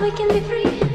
we can be free.